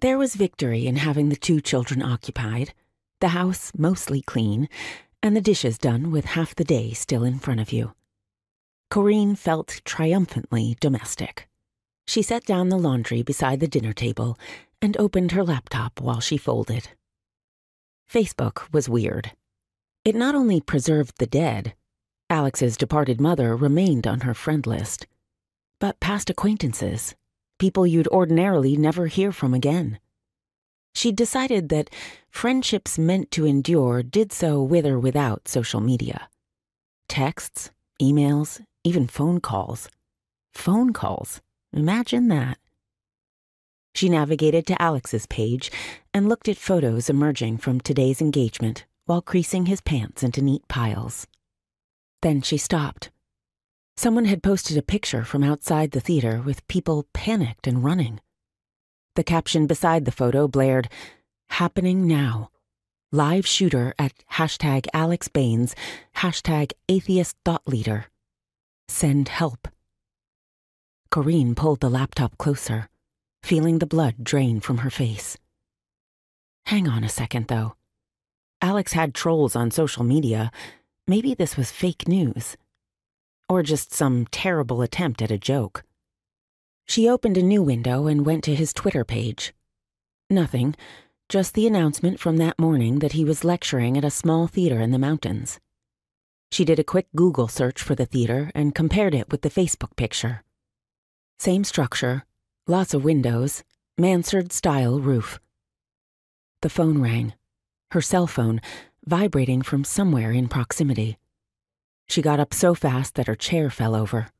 There was victory in having the two children occupied, the house mostly clean, and the dishes done with half the day still in front of you. Corrine felt triumphantly domestic. She set down the laundry beside the dinner table and opened her laptop while she folded. Facebook was weird. It not only preserved the dead, Alex's departed mother remained on her friend list, but past acquaintances, people you'd ordinarily never hear from again. She'd decided that friendships meant to endure did so with or without social media. Texts, emails, even phone calls. Phone calls. Imagine that. She navigated to Alex's page and looked at photos emerging from today's engagement while creasing his pants into neat piles. Then she stopped. Someone had posted a picture from outside the theater with people panicked and running. The caption beside the photo blared, Happening now. Live shooter at hashtag Alex Baines, hashtag atheist thought leader. Send help. Corrine pulled the laptop closer, feeling the blood drain from her face. Hang on a second, though. Alex had trolls on social media. Maybe this was fake news. Or just some terrible attempt at a joke. She opened a new window and went to his Twitter page. Nothing, just the announcement from that morning that he was lecturing at a small theater in the mountains. She did a quick Google search for the theater and compared it with the Facebook picture. Same structure, lots of windows, mansard style roof. The phone rang, her cell phone vibrating from somewhere in proximity. She got up so fast that her chair fell over.